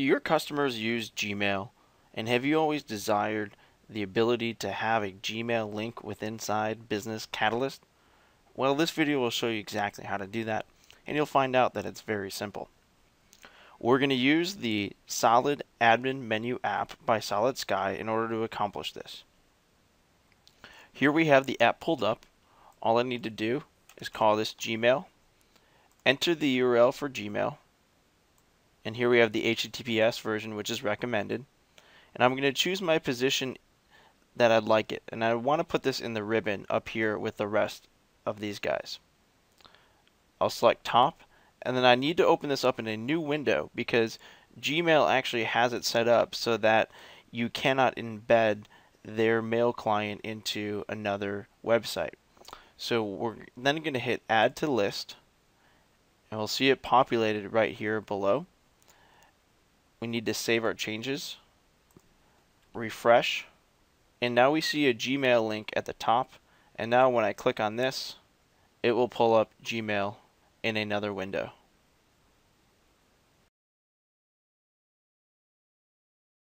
Do your customers use Gmail? And have you always desired the ability to have a Gmail link with inside Business Catalyst? Well, this video will show you exactly how to do that, and you'll find out that it's very simple. We're going to use the Solid Admin Menu app by Solid Sky in order to accomplish this. Here we have the app pulled up. All I need to do is call this Gmail, enter the URL for Gmail, and here we have the HTTPS version which is recommended and I'm going to choose my position that I'd like it and I want to put this in the ribbon up here with the rest of these guys. I'll select top and then I need to open this up in a new window because Gmail actually has it set up so that you cannot embed their mail client into another website. So we're then going to hit add to list and we'll see it populated right here below. We need to save our changes, refresh, and now we see a Gmail link at the top. And now when I click on this, it will pull up Gmail in another window.